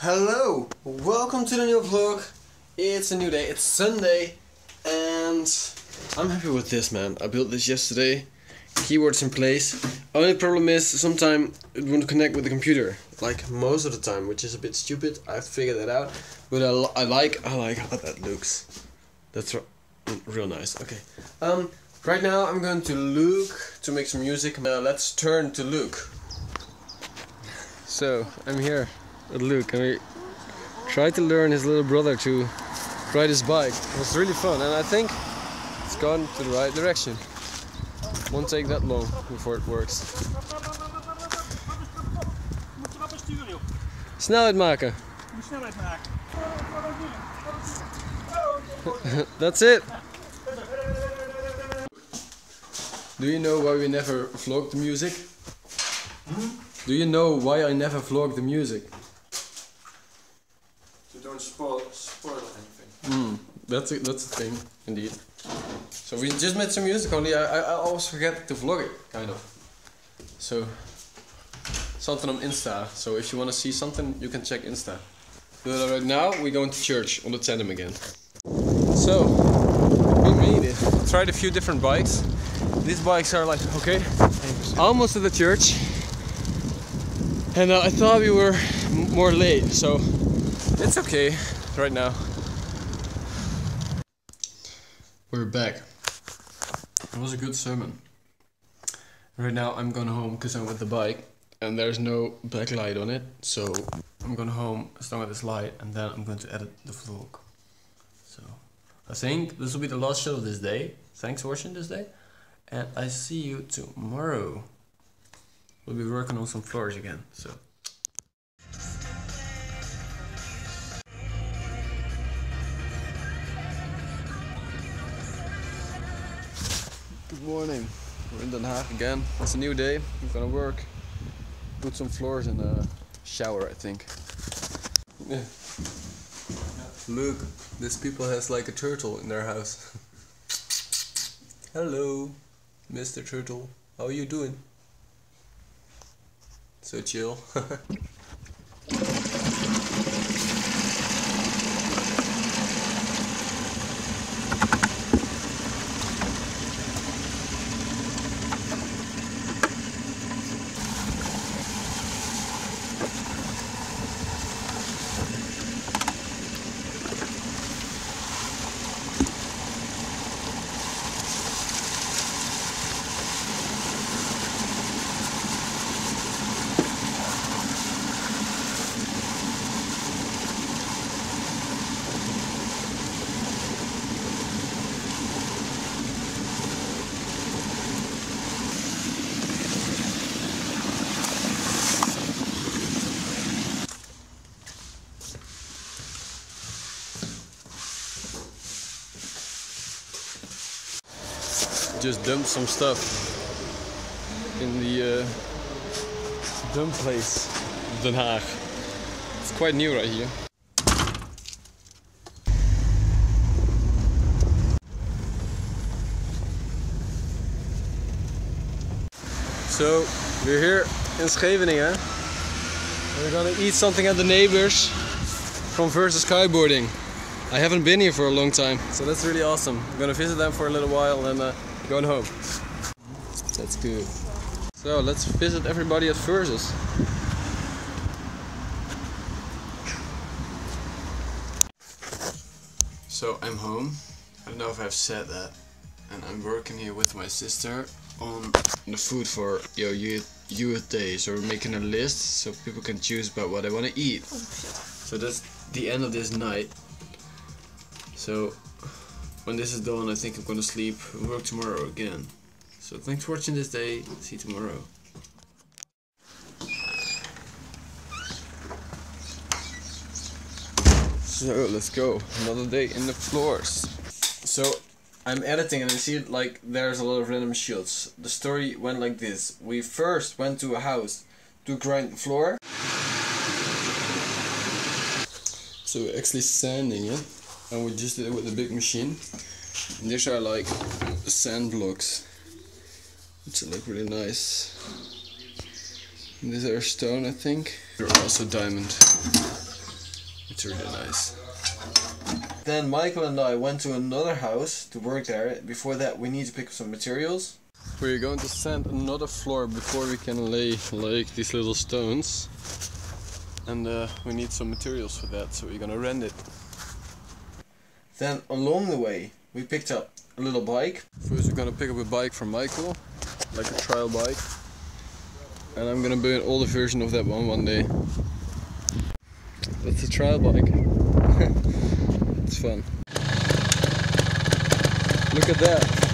Hello, welcome to the new vlog. It's a new day, it's Sunday, and I'm happy with this man. I built this yesterday, keywords in place. Only problem is sometimes it won't connect with the computer, like most of the time, which is a bit stupid. I have to figure that out, but I, I like I like how that looks. That's real nice. Okay, um, right now I'm going to Luke to make some music. Uh, let's turn to Luke. So I'm here with Luke, and we tried to learn his little brother to ride his bike. It was really fun, and I think it's gone to the right direction. Won't take that long before it works. Snelheid maken. Snelheid. That's it. Do you know why we never vlog the music? Do you know why I never vlog the music? That's a, that's a thing, indeed. So we just made some music. Only I, I, I always forget to vlog it, kind of. So something on Insta. So if you want to see something, you can check Insta. But right now we're going to church on the tandem again. So we made it. Tried a few different bikes. These bikes are like okay, almost at the church. And uh, I thought we were more late, so it's okay right now. We're back. It was a good sermon. Right now I'm going home because I'm with the bike and there's no backlight on it. So I'm going home as long as this light and then I'm going to edit the vlog. So I think this will be the last shot of this day. Thanks for watching this day. And I see you tomorrow. We'll be working on some floors again. So Good morning. We're in Den Haag again. It's a new day. I'm gonna work. Put some floors in a shower, I think. Yeah. Look, this people has like a turtle in their house. Hello, Mr. Turtle. How are you doing? So chill. Just dumped some stuff in the uh, dump place, Den Haag. It's quite new right here. So we're here in Scheveningen. We're gonna eat something at the neighbors from Versus Skywboarding. I haven't been here for a long time, so that's really awesome. I'm gonna visit them for a little while and uh, going home. That's good. So let's visit everybody at Versus. So I'm home. I don't know if I've said that. And I'm working here with my sister on the food for your youth, youth day. So we're making a list so people can choose about what they want to eat. Oh, so that's the end of this night. So when this is done, I think I'm gonna sleep and work tomorrow again. So thanks for watching this day. See you tomorrow. So let's go. Another day in the floors. So I'm editing and I see like there's a lot of random shots. The story went like this. We first went to a house to grind the floor. So we're actually sanding it and we just did it with a big machine. And these are like sand blocks, which look really nice. And these are stone, I think. They're also diamond. It's really nice. Then Michael and I went to another house to work there. Before that, we need to pick up some materials. We're going to sand another floor before we can lay like these little stones. And uh, we need some materials for that, so we're gonna rent it. Then along the way, we picked up a little bike. First, we're gonna pick up a bike from Michael, like a trial bike. And I'm gonna build an older version of that one one day. That's a trial bike. it's fun. Look at that.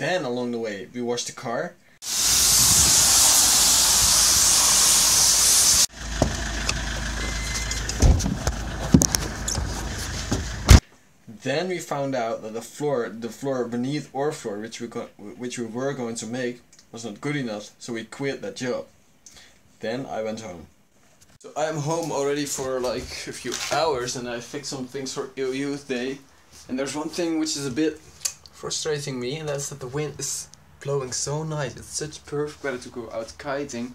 Then along the way, we washed the car. Then we found out that the floor, the floor beneath our floor, which we go, which we were going to make, was not good enough, so we quit that job. Then I went home. So I'm home already for like a few hours and I fixed some things for Ill Youth Day. And there's one thing which is a bit frustrating me and that's that the wind is blowing so nice. It's such perfect weather to go out kiting.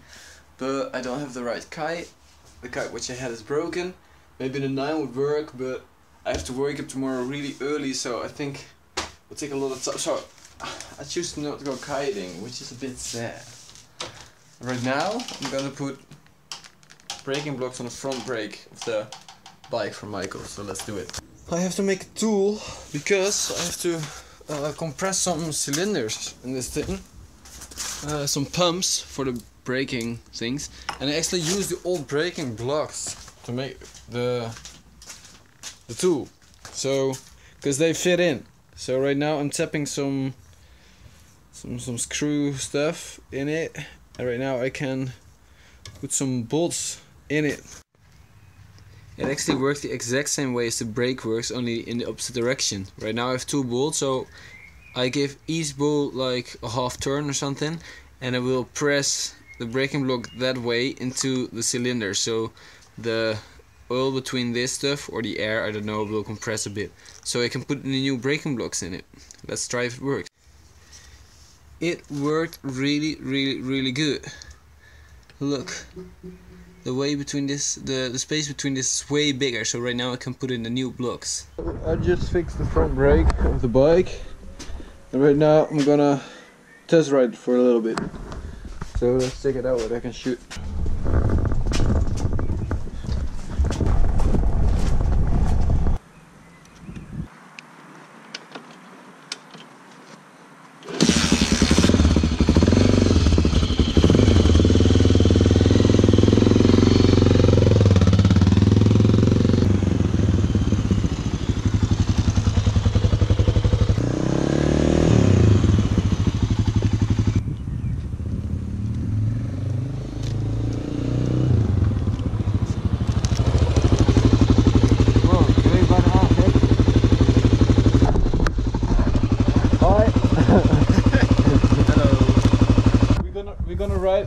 But I don't have the right kite. The kite which I had is broken. Maybe the 9 would work but I have to wake up tomorrow really early so I think it'll take a lot of time. So I choose not to go kiting which is a bit sad. Right now I'm gonna put braking blocks on the front brake of the bike from Michael, so let's do it. I have to make a tool because I have to uh, compress some cylinders in this thing. Uh, some pumps for the braking things. And I actually use the old braking blocks to make the the tool. So, because they fit in. So right now I'm tapping some some some screw stuff in it. And right now I can put some bolts in it. It actually works the exact same way as the brake works, only in the opposite direction. Right now I have two bolts, so I give each bolt like a half turn or something, and I will press the braking block that way into the cylinder, so the oil between this stuff or the air, I don't know, will compress a bit. So I can put the new braking blocks in it. Let's try if it works. It worked really, really, really good. Look the way between this the the space between this is way bigger so right now I can put in the new blocks. I just fixed the front brake of the bike. And right now I'm gonna test ride for a little bit. So let's check it out what I can shoot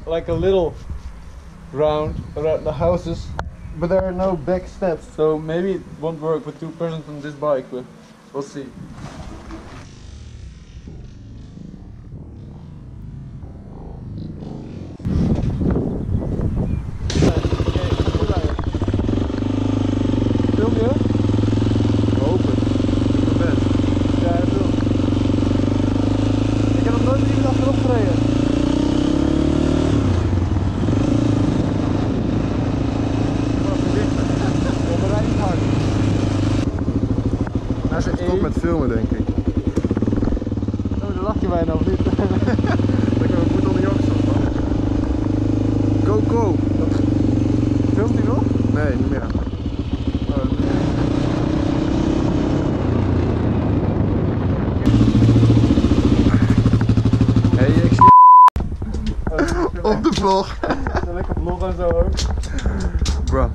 like a little round around the houses. But there are no back steps so maybe it won't work with two persons on this bike but we'll see filmen, denk ik. Oh, daar lach je bijna of niet? Kunnen we goed onder je afstand. Go, go! Filmt hij nog? Nee, niet meer. Hey, ik zie... vlog. Lekker vloggen zo ook. Bro.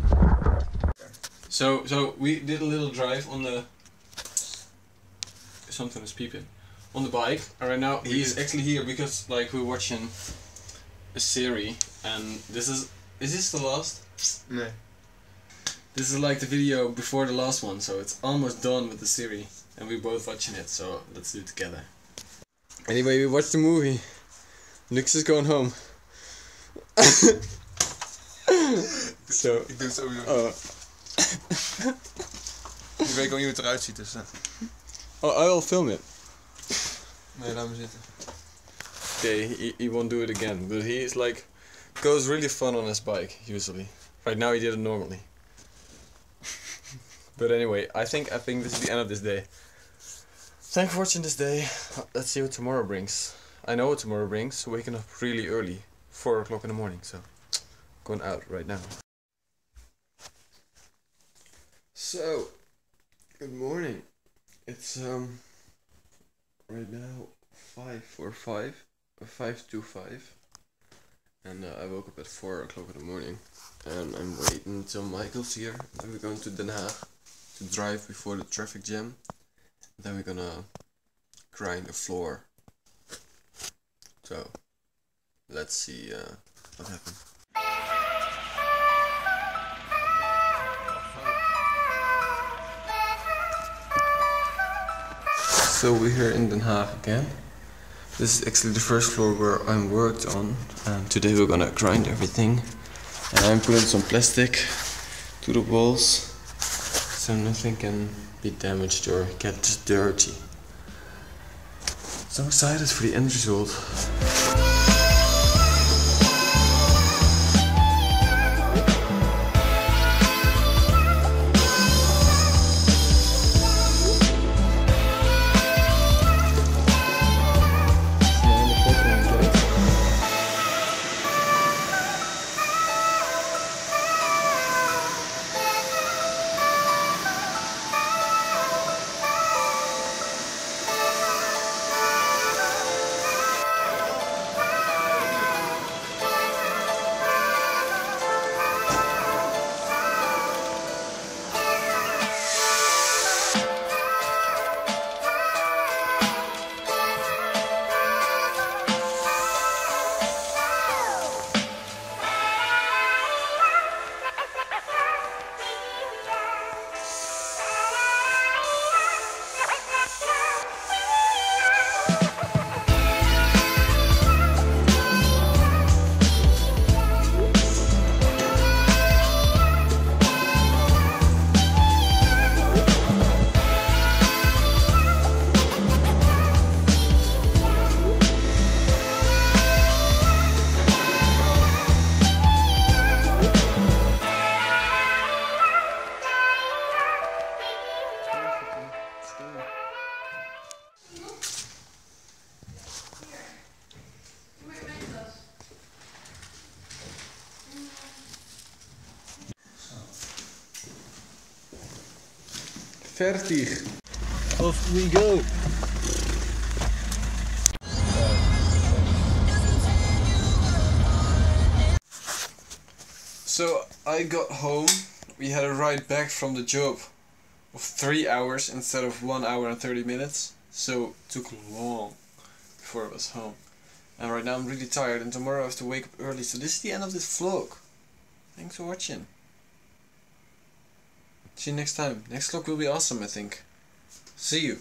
So so we did a little drive on the something is peeping on the bike and right now he is actually here because like we're watching a series and this is is this the last? Nee. This is like the video before the last one so it's almost done with the series and we're both watching it so let's do it together. Anyway we watched the movie. Nix is going home. so Ik doe het sowieso. uh, Ik weet ook niet hoe het eruit ziet, dus... eh. oh, I will film it. Nee, laat me zitten. Okay, he, he won't do it again, but he is like goes really fun on his bike usually. Right now he did it normally. but anyway, I think I think this is the end of this day. Thanks for watching this day. Let's see what tomorrow brings. I know what tomorrow brings. Waking up really early, four o'clock in the morning. So going out right now. So, good morning. It's um right now five or five, five to five, and uh, I woke up at four o'clock in the morning, and I'm waiting until Michael's here. Then we're going to Den Haag to drive before the traffic jam. Then we're gonna grind the floor. So, let's see uh, what happens. So we're here in Den Haag again. This is actually the first floor where I'm worked on and today we're gonna grind everything and I'm putting some plastic to the walls so nothing can be damaged or get dirty. So excited for the end result. Fertig. Off we go. So I got home. We had a ride back from the job of three hours instead of one hour and thirty minutes. So it took long before I was home. And right now I'm really tired and tomorrow I have to wake up early. So this is the end of this vlog. Thanks for watching. See you next time. Next vlog will be awesome I think. See you.